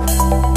Bye.